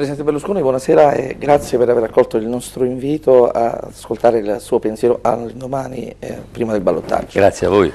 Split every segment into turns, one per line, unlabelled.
Presidente Berlusconi, buonasera e grazie per aver accolto il nostro invito a ascoltare il suo pensiero all'indomani eh, prima del ballottaggio.
Grazie a voi.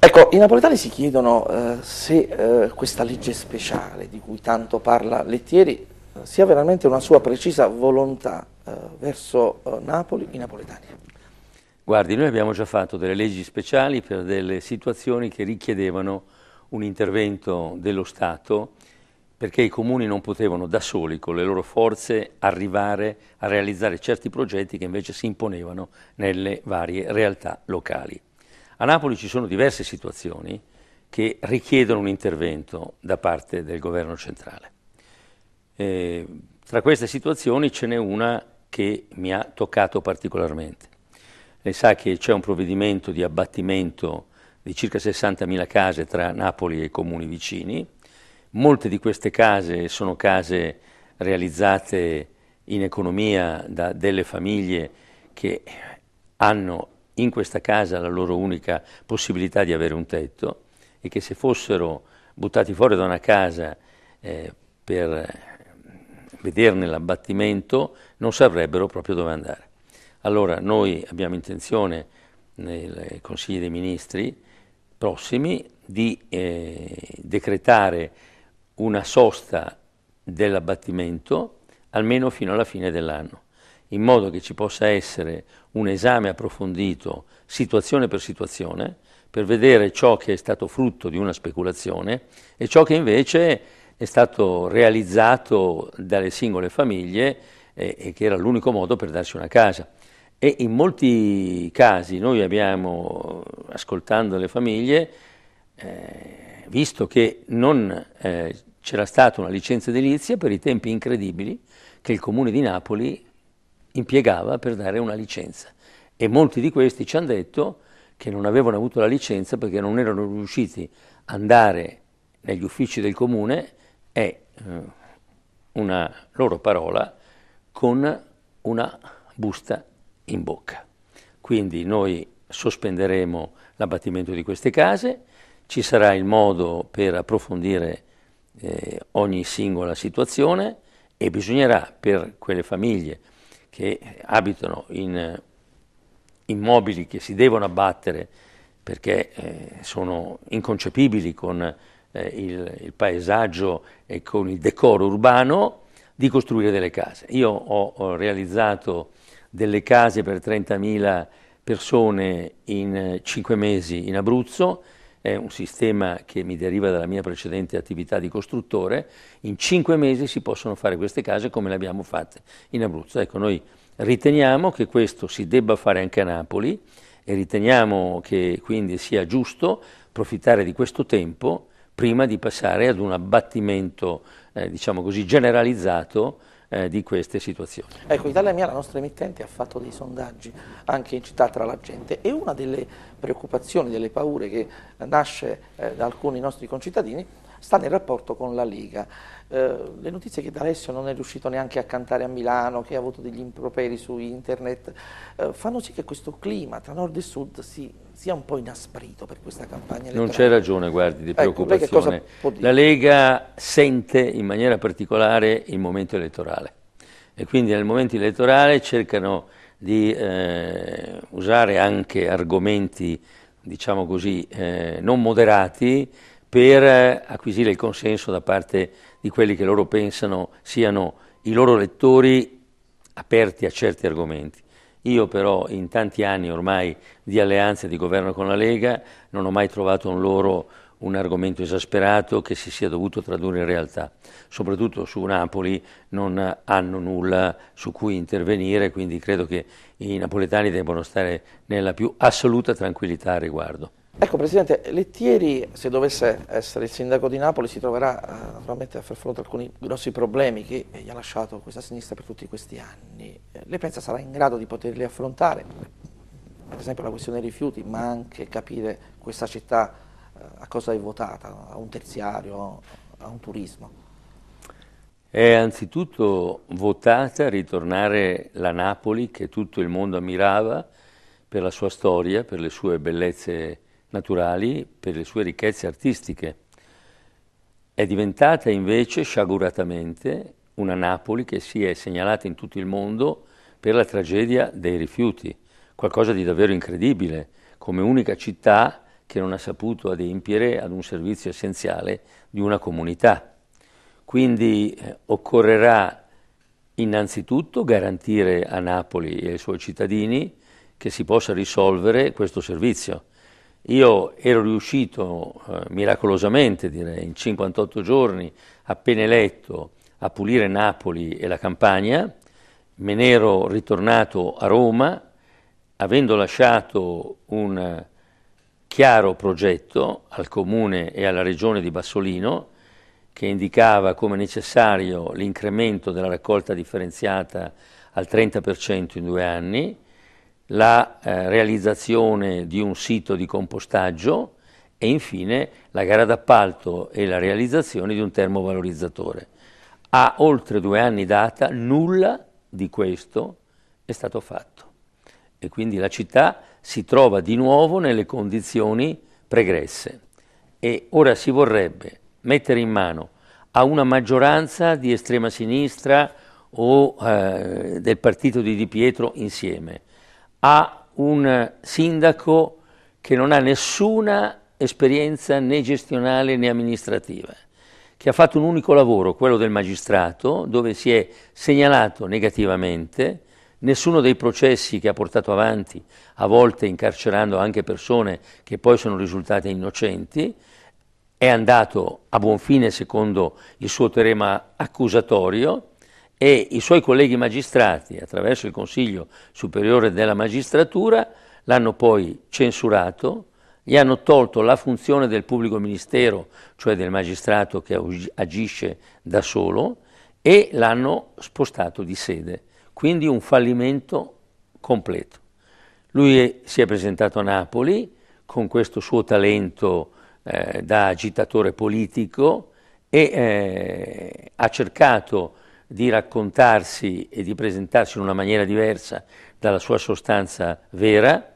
Ecco, i napoletani si chiedono eh, se eh, questa legge speciale di cui tanto parla Lettieri eh, sia veramente una sua precisa volontà eh, verso eh, Napoli, i napoletani.
Guardi, noi abbiamo già fatto delle leggi speciali per delle situazioni che richiedevano un intervento dello Stato perché i comuni non potevano da soli, con le loro forze, arrivare a realizzare certi progetti che invece si imponevano nelle varie realtà locali. A Napoli ci sono diverse situazioni che richiedono un intervento da parte del governo centrale. Eh, tra queste situazioni ce n'è una che mi ha toccato particolarmente. Lei sa che c'è un provvedimento di abbattimento di circa 60.000 case tra Napoli e i comuni vicini, Molte di queste case sono case realizzate in economia da delle famiglie che hanno in questa casa la loro unica possibilità di avere un tetto e che se fossero buttati fuori da una casa eh, per vederne l'abbattimento non saprebbero proprio dove andare. Allora noi abbiamo intenzione nei Consigli dei Ministri prossimi di eh, decretare una sosta dell'abbattimento almeno fino alla fine dell'anno, in modo che ci possa essere un esame approfondito situazione per situazione per vedere ciò che è stato frutto di una speculazione e ciò che invece è stato realizzato dalle singole famiglie eh, e che era l'unico modo per darsi una casa. E in molti casi noi abbiamo, ascoltando le famiglie, eh, visto che non eh, c'era stata una licenza edilizia per i tempi incredibili che il Comune di Napoli impiegava per dare una licenza. E molti di questi ci hanno detto che non avevano avuto la licenza perché non erano riusciti ad andare negli uffici del Comune e eh, una loro parola con una busta in bocca. Quindi noi sospenderemo l'abbattimento di queste case, ci sarà il modo per approfondire eh, ogni singola situazione e bisognerà per quelle famiglie che abitano in immobili che si devono abbattere perché eh, sono inconcepibili con eh, il, il, paesaggio e con il decoro urbano, di costruire delle case. Io ho, ho realizzato delle case per 30.000 persone in 5 mesi in Abruzzo, è un sistema che mi deriva dalla mia precedente attività di costruttore, in cinque mesi si possono fare queste case come le abbiamo fatte in Abruzzo. Ecco, noi riteniamo che questo si debba fare anche a Napoli e riteniamo che quindi sia giusto approfittare di questo tempo prima di passare ad un abbattimento, eh, diciamo così, generalizzato eh, di queste situazioni.
Ecco, Italia Mia, la nostra emittente, ha fatto dei sondaggi anche in città tra la gente e una delle preoccupazioni, delle paure che nasce eh, da alcuni nostri concittadini sta nel rapporto con la Lega. Eh, le notizie che D'Alessio non è riuscito neanche a cantare a Milano, che ha avuto degli improperi su internet, eh, fanno sì che questo clima tra nord e sud si, sia un po' inasprito per questa campagna elettorale.
Non c'è ragione, guardi, di ecco, preoccupazione. Ecco, la Lega sente in maniera particolare il momento elettorale e quindi nel momento elettorale cercano di eh, usare anche argomenti, diciamo così, eh, non moderati per acquisire il consenso da parte di quelli che loro pensano siano i loro lettori aperti a certi argomenti. Io però in tanti anni ormai di alleanza di governo con la Lega non ho mai trovato in loro un argomento esasperato che si sia dovuto tradurre in realtà. Soprattutto su Napoli non hanno nulla su cui intervenire, quindi credo che i napoletani debbano stare nella più assoluta tranquillità a riguardo.
Ecco Presidente, Lettieri se dovesse essere il sindaco di Napoli si troverà uh, naturalmente a far fronte a alcuni grossi problemi che gli ha lasciato questa sinistra per tutti questi anni. Eh, lei pensa sarà in grado di poterli affrontare? Per esempio la questione dei rifiuti, ma anche capire questa città uh, a cosa è votata, a un terziario, a un turismo?
È anzitutto votata a ritornare la Napoli che tutto il mondo ammirava per la sua storia, per le sue bellezze naturali per le sue ricchezze artistiche. È diventata invece sciaguratamente una Napoli che si è segnalata in tutto il mondo per la tragedia dei rifiuti, qualcosa di davvero incredibile, come unica città che non ha saputo adempiere ad un servizio essenziale di una comunità. Quindi eh, occorrerà innanzitutto garantire a Napoli e ai suoi cittadini che si possa risolvere questo servizio. Io ero riuscito eh, miracolosamente, direi, in 58 giorni, appena eletto, a pulire Napoli e la Campania, me ne ero ritornato a Roma, avendo lasciato un chiaro progetto al Comune e alla Regione di Bassolino, che indicava come necessario l'incremento della raccolta differenziata al 30% in due anni, la eh, realizzazione di un sito di compostaggio e infine la gara d'appalto e la realizzazione di un termovalorizzatore. A oltre due anni data nulla di questo è stato fatto. E quindi la città si trova di nuovo nelle condizioni pregresse. E ora si vorrebbe mettere in mano a una maggioranza di estrema sinistra o eh, del partito di Di Pietro insieme, a un sindaco che non ha nessuna esperienza né gestionale né amministrativa, che ha fatto un unico lavoro, quello del magistrato, dove si è segnalato negativamente. Nessuno dei processi che ha portato avanti, a volte incarcerando anche persone che poi sono risultate innocenti, è andato a buon fine secondo il suo teorema accusatorio e i suoi colleghi magistrati, attraverso il Consiglio Superiore della Magistratura, l'hanno poi censurato, gli hanno tolto la funzione del pubblico ministero, cioè del magistrato che agisce da solo, e l'hanno spostato di sede. Quindi un fallimento completo. Lui si è presentato a Napoli con questo suo talento eh, da agitatore politico e eh, ha cercato di raccontarsi e di presentarsi in una maniera diversa dalla sua sostanza vera,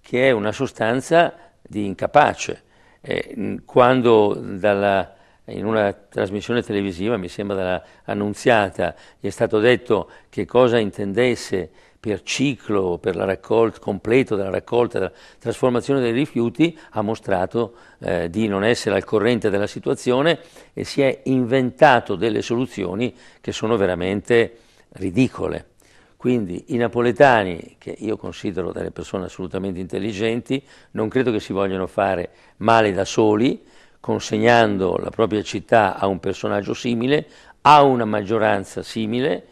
che è una sostanza di incapace. Eh, quando dalla, in una trasmissione televisiva, mi sembra dalla Annunziata, gli è stato detto che cosa intendesse per ciclo, per la raccolta, completo della raccolta, della trasformazione dei rifiuti, ha mostrato eh, di non essere al corrente della situazione e si è inventato delle soluzioni che sono veramente ridicole. Quindi i napoletani, che io considero delle persone assolutamente intelligenti, non credo che si vogliano fare male da soli, consegnando la propria città a un personaggio simile, a una maggioranza simile,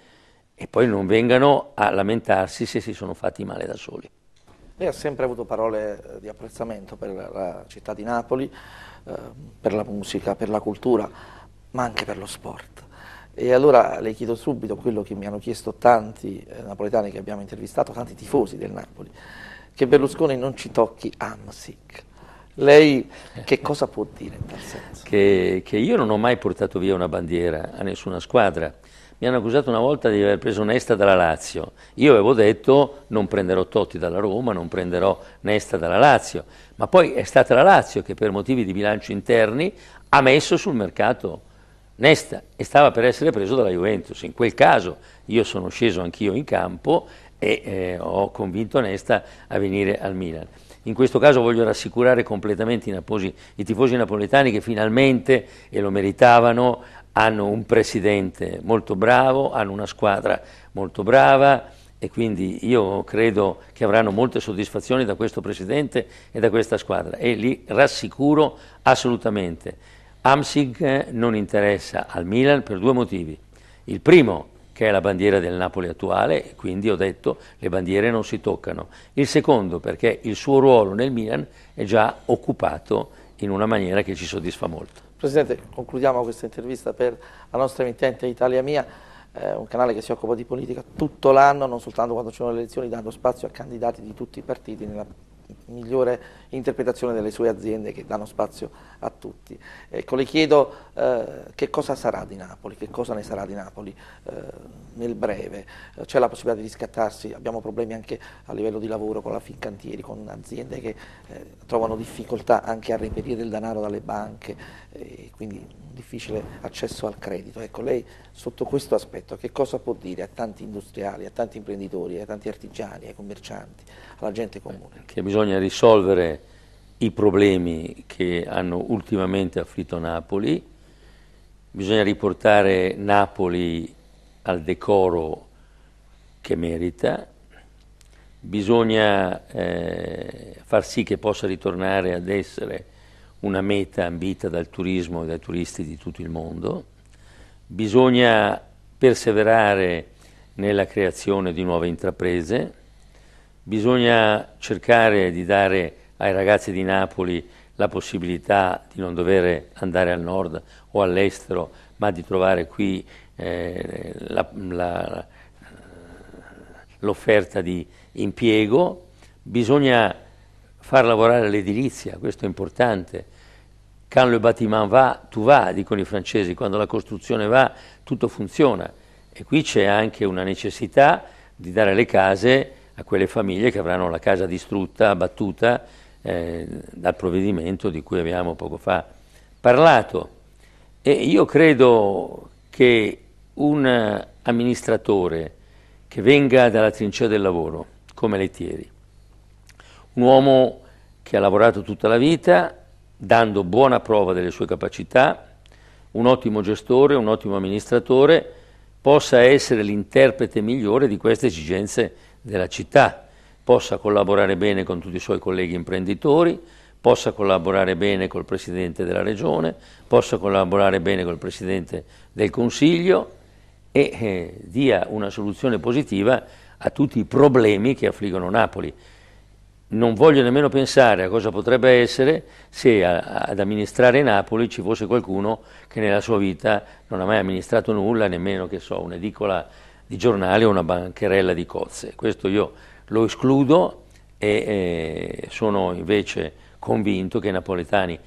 e poi non vengano a lamentarsi se si sono fatti male da soli.
Lei ha sempre avuto parole eh, di apprezzamento per la città di Napoli, eh, per la musica, per la cultura, ma anche per lo sport. E allora le chiedo subito quello che mi hanno chiesto tanti eh, napoletani che abbiamo intervistato, tanti tifosi del Napoli, che Berlusconi non ci tocchi Amsic. Lei che cosa può dire in tal senso?
Che, che io non ho mai portato via una bandiera a nessuna squadra mi hanno accusato una volta di aver preso Nesta dalla Lazio. Io avevo detto non prenderò Totti dalla Roma, non prenderò Nesta dalla Lazio, ma poi è stata la Lazio che per motivi di bilancio interni ha messo sul mercato Nesta e stava per essere preso dalla Juventus. In quel caso io sono sceso anch'io in campo e eh, ho convinto Nesta a venire al Milan. In questo caso voglio rassicurare completamente i, naposi, i tifosi napoletani che finalmente, e lo meritavano, hanno un presidente molto bravo, hanno una squadra molto brava e quindi io credo che avranno molte soddisfazioni da questo presidente e da questa squadra e li rassicuro assolutamente. Amsig non interessa al Milan per due motivi. Il primo, che è la bandiera del Napoli attuale, e quindi ho detto le bandiere non si toccano. Il secondo, perché il suo ruolo nel Milan è già occupato in una maniera che ci soddisfa molto.
Presidente, concludiamo questa intervista per la nostra emittente Italia Mia, eh, un canale che si occupa di politica tutto l'anno, non soltanto quando ci sono le elezioni, dando spazio a candidati di tutti i partiti nella migliore interpretazione delle sue aziende che danno spazio a tutti. Ecco, le chiedo eh, che cosa sarà di Napoli, che cosa ne sarà di Napoli eh, nel breve. C'è la possibilità di riscattarsi, abbiamo problemi anche a livello di lavoro con la Fincantieri, con aziende che eh, trovano difficoltà anche a reperire il denaro dalle banche, quindi difficile accesso al credito. Ecco, lei sotto questo aspetto che cosa può dire a tanti industriali, a tanti imprenditori, a tanti artigiani, ai commercianti, alla gente comune?
Che bisogna risolvere i problemi che hanno ultimamente afflitto Napoli, bisogna riportare Napoli al decoro che merita, bisogna eh, far sì che possa ritornare ad essere una meta ambita dal turismo e dai turisti di tutto il mondo, bisogna perseverare nella creazione di nuove intraprese, bisogna cercare di dare ai ragazzi di Napoli la possibilità di non dover andare al nord o all'estero, ma di trovare qui eh, l'offerta di impiego, bisogna far lavorare l'edilizia, questo è importante, quand le bâtiment va, tu va, dicono i francesi, quando la costruzione va tutto funziona. E qui c'è anche una necessità di dare le case a quelle famiglie che avranno la casa distrutta, abbattuta eh, dal provvedimento di cui abbiamo poco fa parlato. E io credo che un amministratore che venga dalla trincea del lavoro, come Lettieri, un uomo che ha lavorato tutta la vita, dando buona prova delle sue capacità, un ottimo gestore, un ottimo amministratore, possa essere l'interprete migliore di queste esigenze della città, possa collaborare bene con tutti i suoi colleghi imprenditori, possa collaborare bene col Presidente della Regione, possa collaborare bene col Presidente del Consiglio e eh, dia una soluzione positiva a tutti i problemi che affliggono Napoli. Non voglio nemmeno pensare a cosa potrebbe essere se a, ad amministrare Napoli ci fosse qualcuno che nella sua vita non ha mai amministrato nulla, nemmeno che so, un'edicola di giornale o una bancherella di cozze. Questo io lo escludo e eh, sono invece convinto che i napoletani,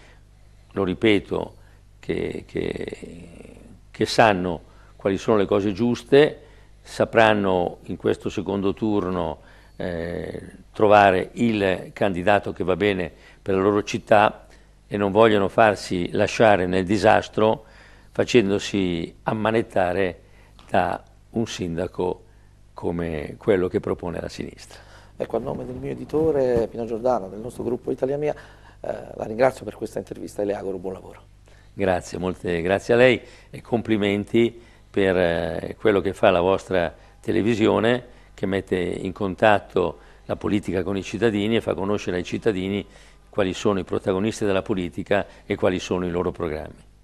lo ripeto, che, che, che sanno quali sono le cose giuste, sapranno in questo secondo turno eh, trovare il candidato che va bene per la loro città e non vogliono farsi lasciare nel disastro facendosi ammanettare da un sindaco come quello che propone la sinistra.
Ecco, a nome del mio editore Pino Giordano, del nostro gruppo Italia Mia, eh, la ringrazio per questa intervista e le auguro buon lavoro.
Grazie, molte grazie a lei e complimenti per eh, quello che fa la vostra televisione che mette in contatto la politica con i cittadini e fa conoscere ai cittadini quali sono i protagonisti della politica e quali sono i loro programmi.